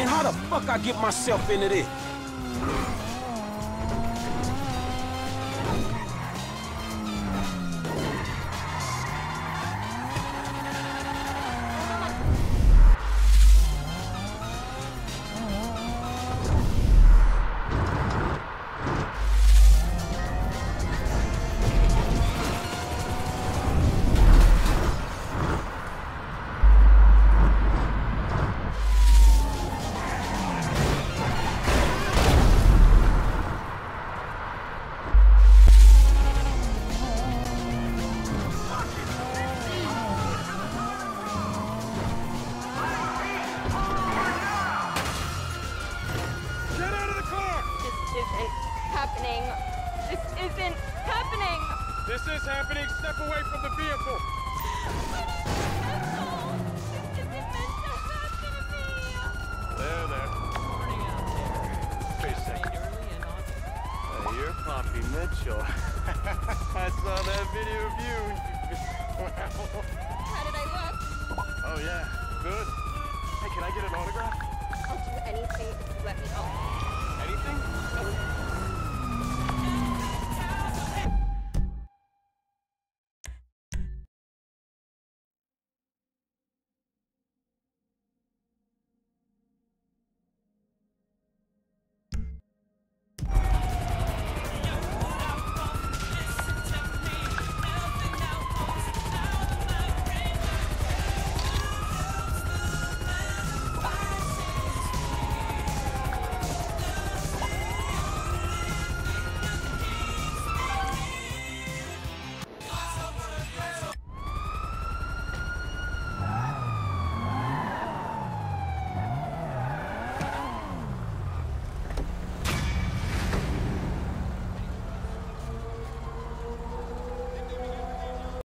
Man, how the fuck I get myself into this? Happening. This isn't happening. This is happening. Step away from the vehicle. This isn't meant to happen to me. There, there. Morning out there. Wait a second. Made early and on. Hey, uh, you're Poppy Mitchell. I saw that video